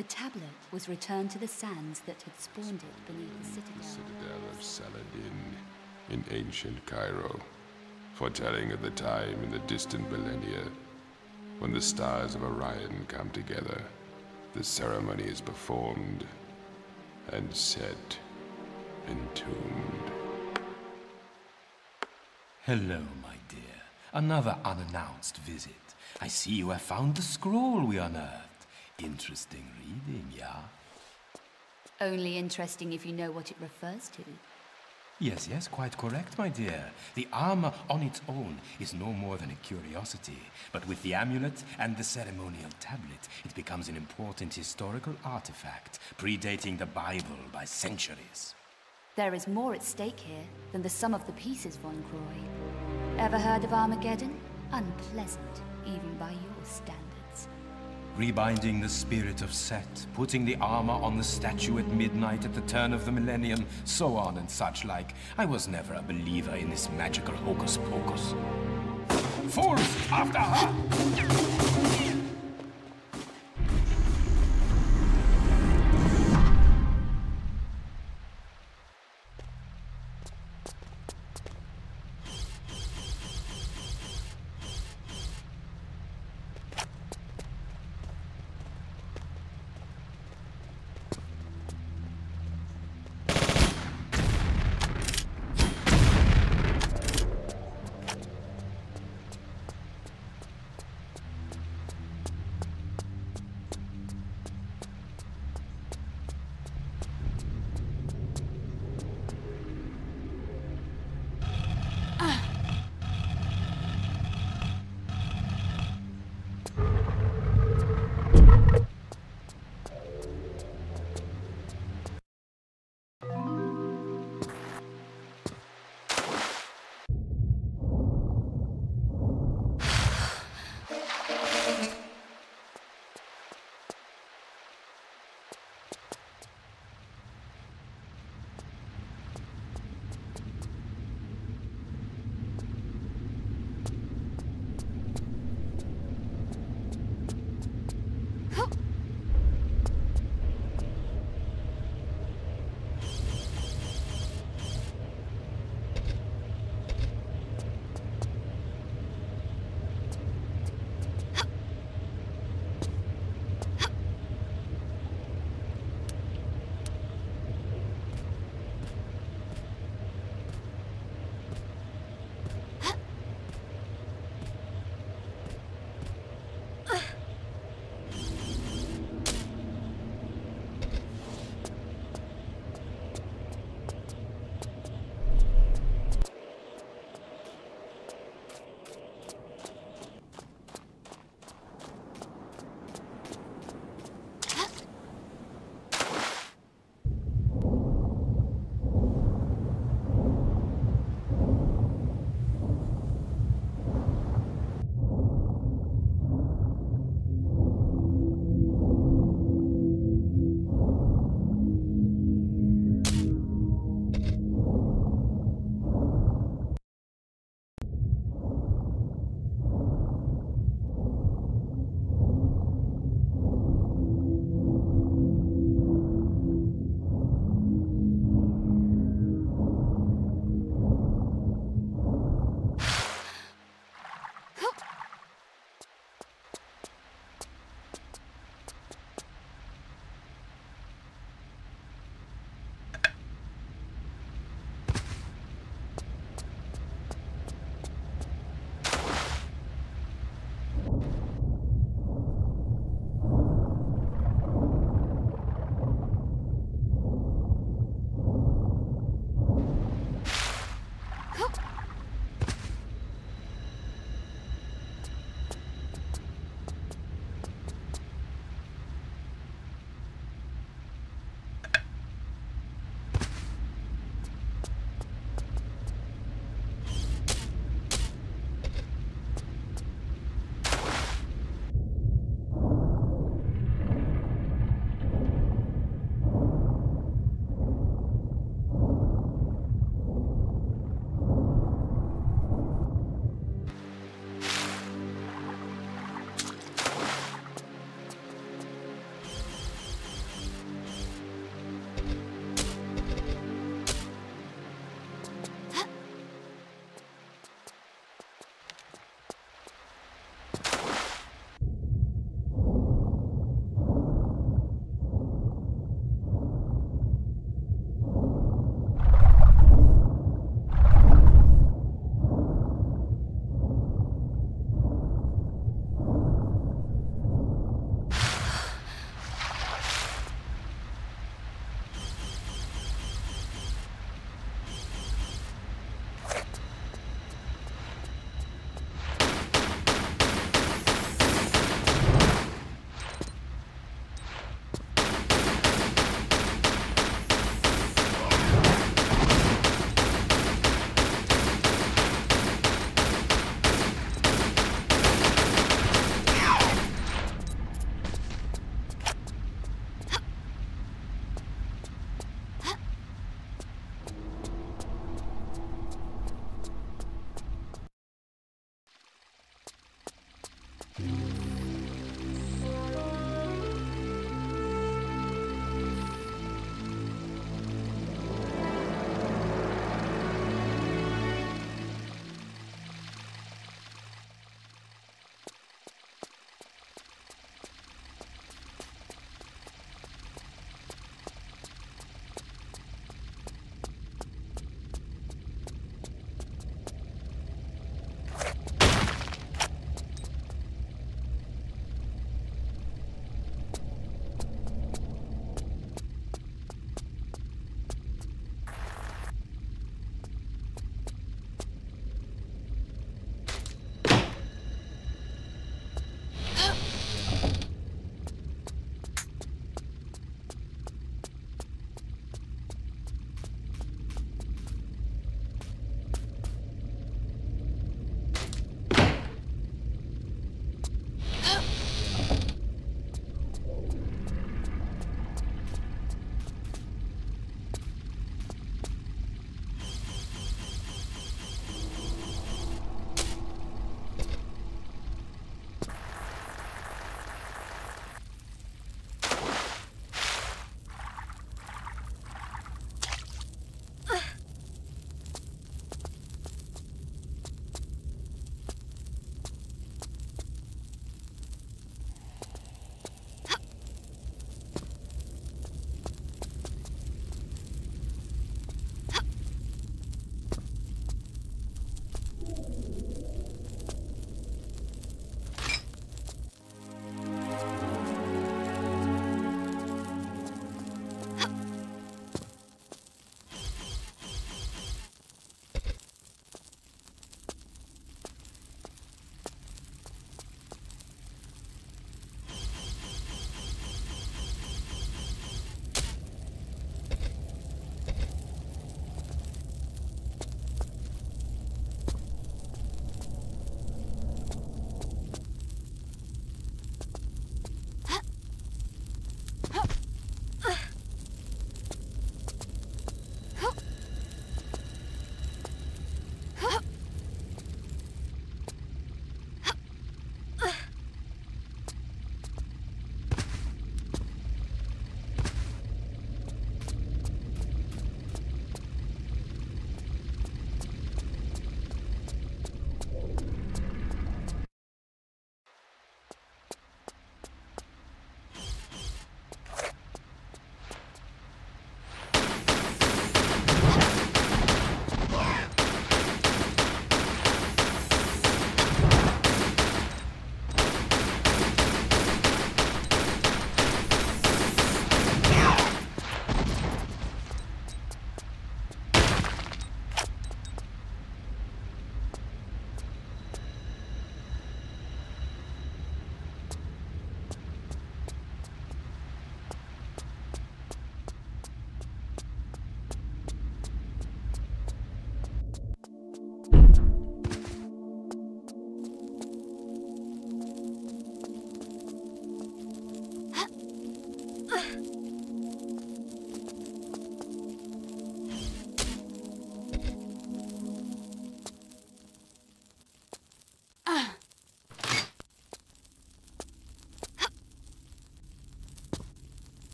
The tablet was returned to the sands that had spawned it beneath the citadel. Citadel of Saladin in ancient Cairo, foretelling of the time in the distant millennia when the stars of Orion come together. The ceremony is performed and Set entombed. Hello, my dear. Another unannounced visit. I see you have found the scroll we unearthed. Interesting reading, yeah? Only interesting if you know what it refers to. Yes, yes, quite correct, my dear. The armor on its own is no more than a curiosity. But with the amulet and the ceremonial tablet, it becomes an important historical artifact, predating the Bible by centuries. There is more at stake here than the sum of the pieces, Von Croy. Ever heard of Armageddon? Unpleasant, even by your standards. Rebinding the spirit of Set, putting the armor on the statue at midnight at the turn of the millennium, so on and such like. I was never a believer in this magical hocus pocus. Fools! After her!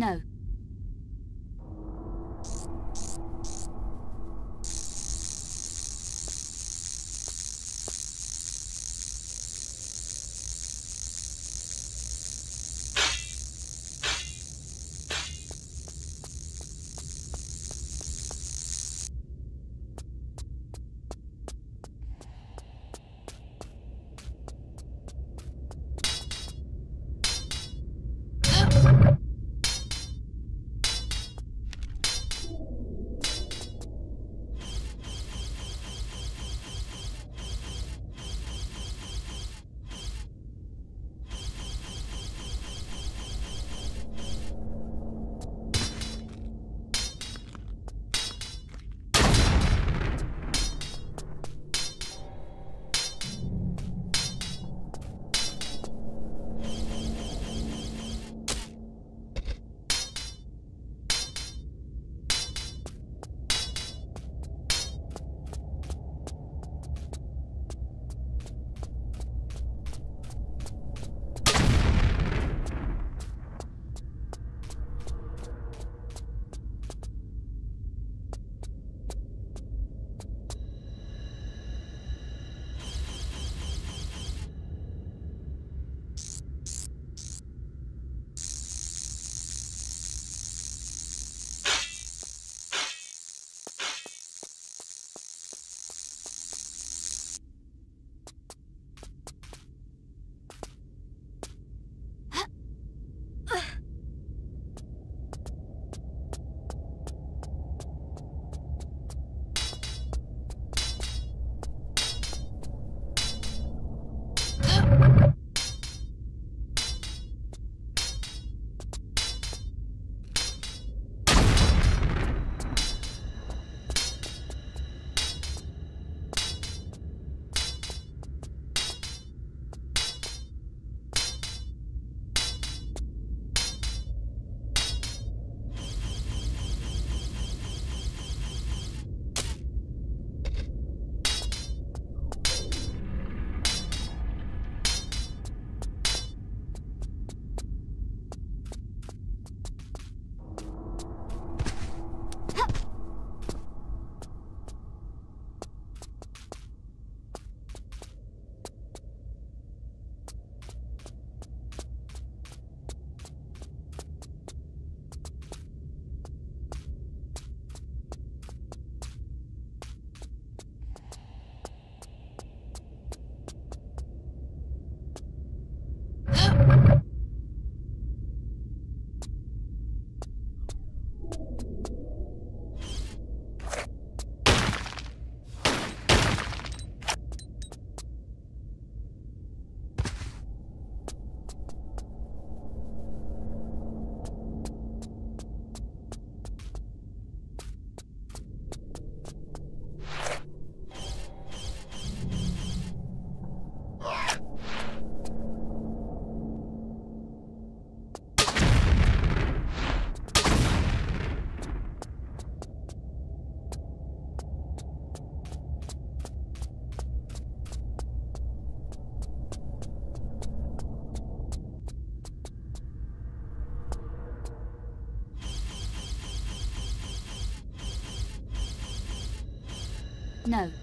No. No.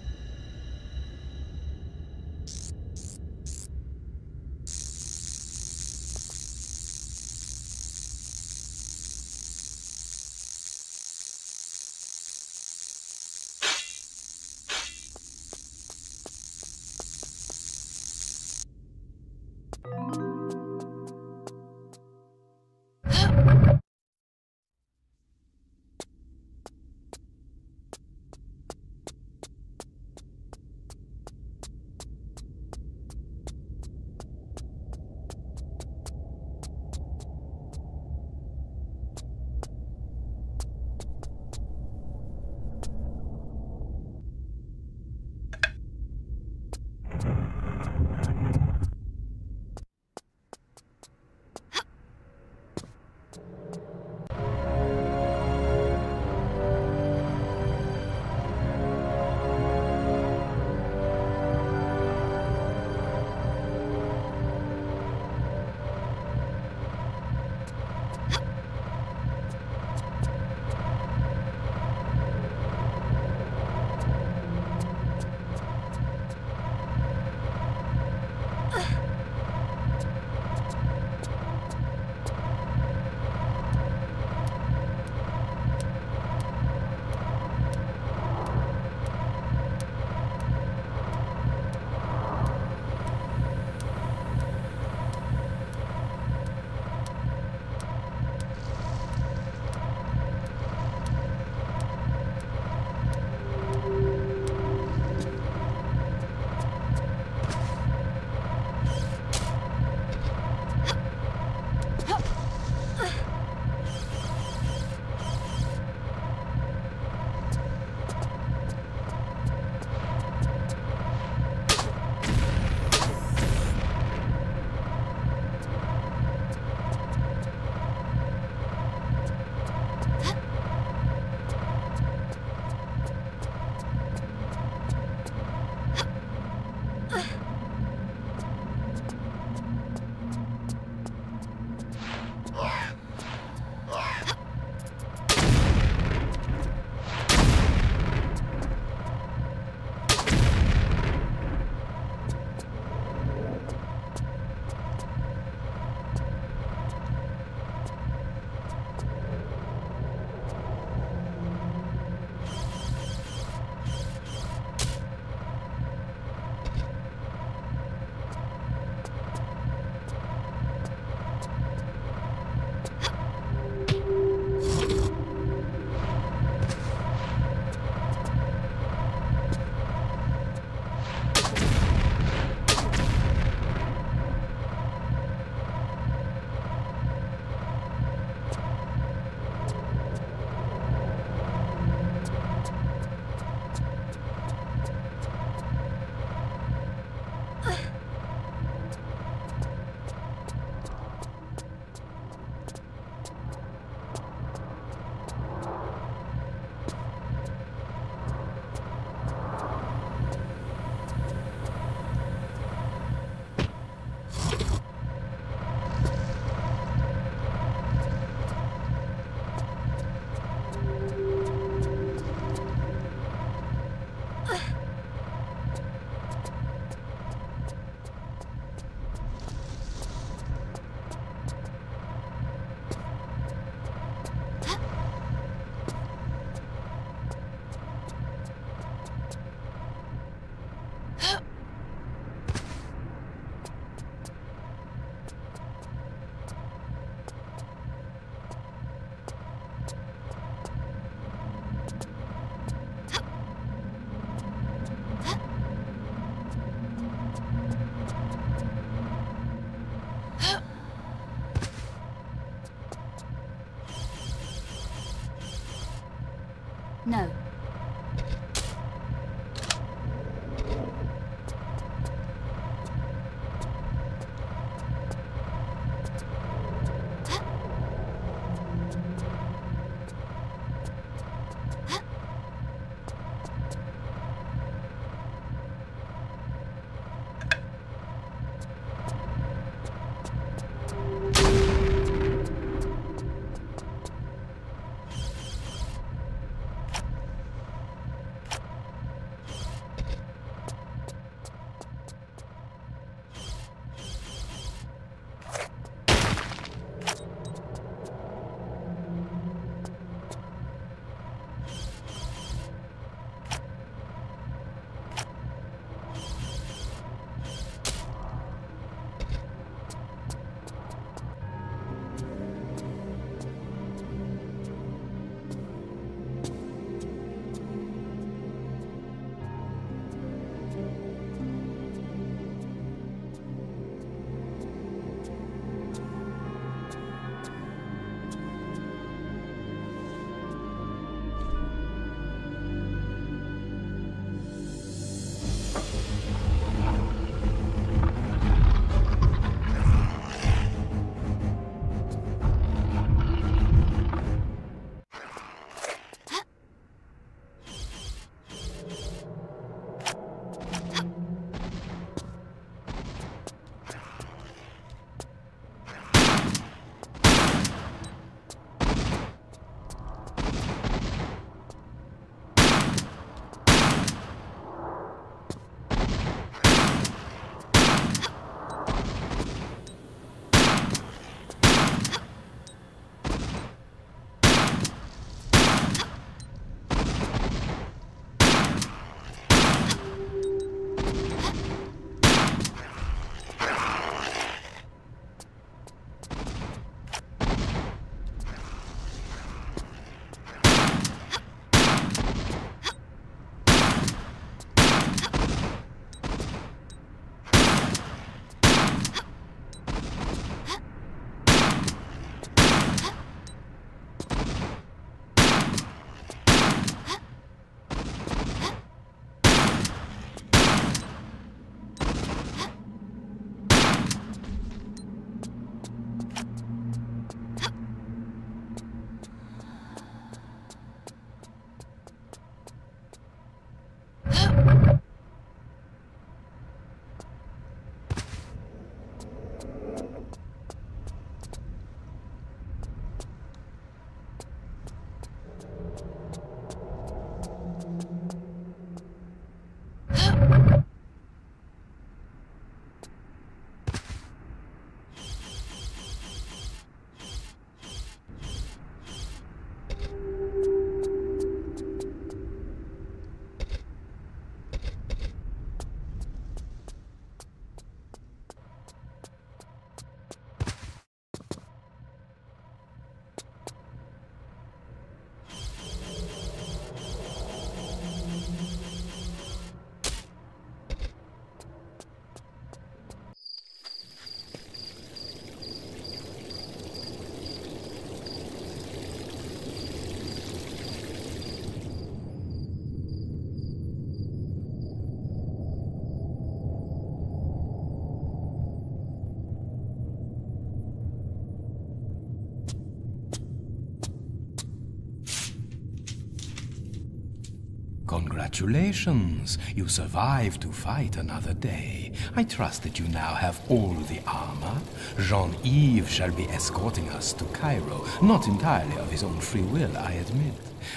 Congratulations. You survived to fight another day. I trust that you now have all the armor. Jean-Yves shall be escorting us to Cairo, not entirely of his own free will, I admit.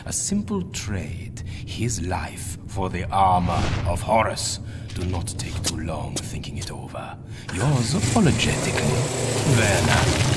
A simple trade, his life for the armor of Horus. Do not take too long thinking it over. Yours apologetically, Werner.